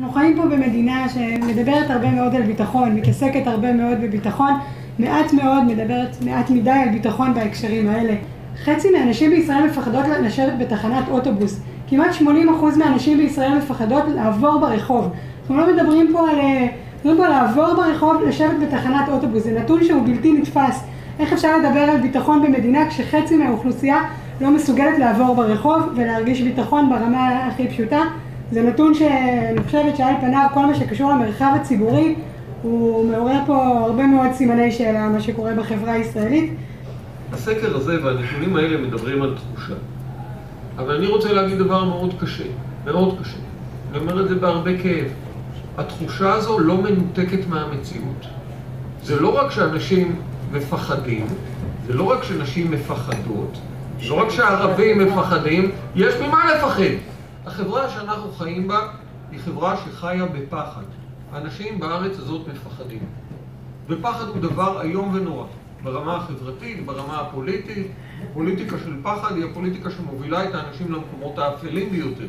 אנחנו חיים פה במדינה שמדברת הרבה מאוד על ביטחון, מתעסקת הרבה מאוד בביטחון, מעט מאוד מדברת, מעט מדי על ביטחון בהקשרים האלה. חצי מהנשים בישראל מפחדות לשבת בתחנת אוטובוס. כמעט 80% מהנשים בישראל מפחדות לעבור ברחוב. אנחנו לא מדברים פה על... מדברים פה לעבור ברחוב, לשבת בתחנת אוטובוס. זה נתון שהוא בלתי נתפס. איך אפשר לדבר על ביטחון במדינה כשחצי מהאוכלוסייה לא מסוגלת לעבור ברחוב ולהרגיש ביטחון ברמה הכי פשוטה? זה נתון שאני חושבת שעל פניו כל מה שקשור למרחב הציבורי הוא מעורר פה הרבה מאוד סימני שאלה מה שקורה בחברה הישראלית. הסקר הזה והנתונים האלה מדברים על תחושה. אבל אני רוצה להגיד דבר מאוד קשה, מאוד קשה. אני אומר את זה בהרבה כאב. התחושה הזו לא מנותקת מהמציאות. זה לא רק שאנשים מפחדים, זה לא רק שנשים מפחדות, לא רק שערבים מפחדים, יש ממה לפחד. החברה שאנחנו חיים בה היא חברה שחיה בפחד. האנשים בארץ הזאת מפחדים. ופחד הוא דבר איום ונורא. ברמה החברתית, ברמה הפוליטית. פוליטיקה של פחד היא הפוליטיקה שמובילה את האנשים למקומות האפלים ביותר.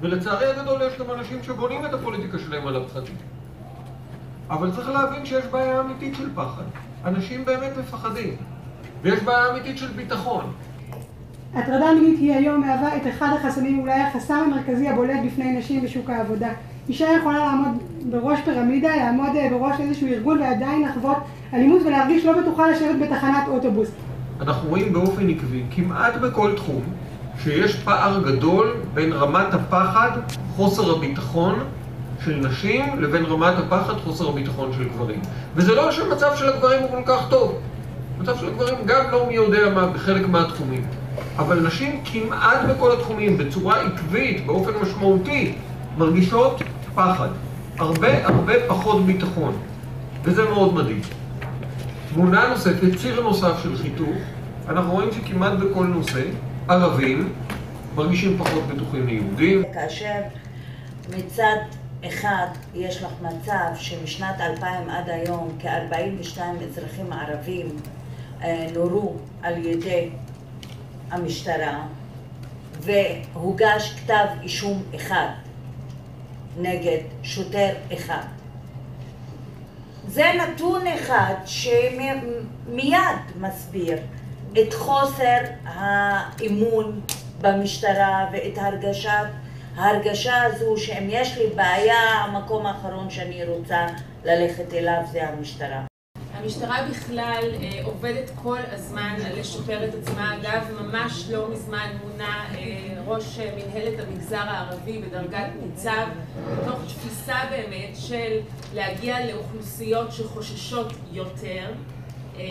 ולצערי הגדול יש גם אנשים שבונים את הפוליטיקה שלהם על הפחדים. אבל צריך להבין שיש בעיה אמיתית של פחד. אנשים באמת מפחדים. ויש בעיה אמיתית של ביטחון. הטרדה מינית היא היום מהווה את אחד החסמים, אולי החסם המרכזי הבולט בפני נשים בשוק העבודה. אישה יכולה לעמוד בראש פירמידה, לעמוד אה, בראש איזשהו ארגון ועדיין לחוות אלימות ולהרגיש לא בטוחה לשבת בתחנת אוטובוס. אנחנו רואים באופן עקבי, כמעט בכל תחום, שיש פער גדול בין רמת הפחד, חוסר הביטחון של נשים, לבין רמת הפחד, חוסר הביטחון של גברים. וזה לא שהמצב של הגברים הוא כל כך טוב. המצב של הגברים גם לא מי יודע מה בחלק מהתחומים. אבל נשים כמעט בכל התחומים, בצורה עקבית, באופן משמעותי, מרגישות פחד. הרבה הרבה פחות ביטחון. וזה מאוד מדאיג. תמונה נוספת, ציר נוסף של חיתוך, אנחנו רואים שכמעט בכל נושא, ערבים מרגישים פחות בטוחים מיהודים. כאשר מצד אחד יש לך מצב שמשנת 2000 עד היום כ-42 אזרחים ערבים נורו על ידי המשטרה והוגש כתב אישום אחד נגד שוטר אחד. זה נתון אחד שמיד מסביר את חוסר האמון במשטרה ואת הרגשת, ההרגשה הזו שאם יש לי בעיה, המקום האחרון שאני רוצה ללכת אליו זה המשטרה. המשטרה בכלל אה, עובדת כל הזמן לשפר את עצמה. אגב, ממש לא מזמן מונה אה, ראש מנהלת המגזר הערבי בדרגת ניצב, מתוך תפיסה באמת של להגיע לאוכלוסיות שחוששות יותר. אה,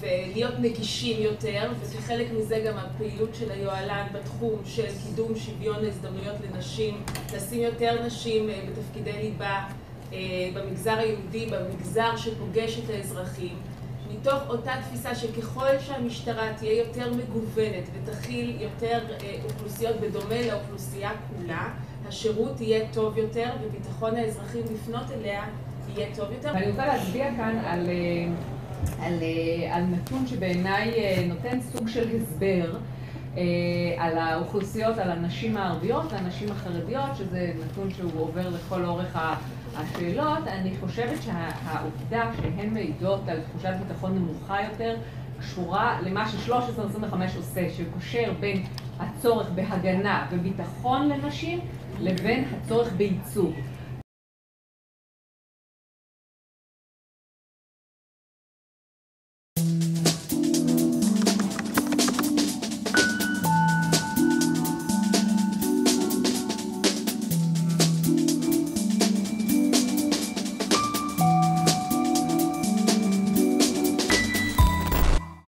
ולהיות נגישים יותר, וכחלק מזה גם הפעילות של היוהל"ן בתחום של קידום שוויון להזדמנויות לנשים, לשים יותר נשים אה, בתפקידי ליבה אה, במגזר היהודי, במגזר שפוגש את האזרחים, מתוך אותה תפיסה שככל שהמשטרה תהיה יותר מגוונת ותכיל יותר אוכלוסיות בדומה לאוכלוסייה כולה, השירות יהיה טוב יותר וביטחון האזרחים לפנות אליה יהיה טוב יותר. ואני רוצה להצביע כאן על... על, אה, על נתון שבעיניי אה, נותן סוג של הסבר אה, על האוכלוסיות, על הנשים הערביות והנשים החרדיות, שזה נתון שהוא עובר לכל אורך השאלות. אני חושבת שהעובדה שהן מעידות על תחושת ביטחון נמוכה יותר, קשורה למה ש-1325 עושה, שקושר בין הצורך בהגנה וביטחון לנשים לבין הצורך בייצוג.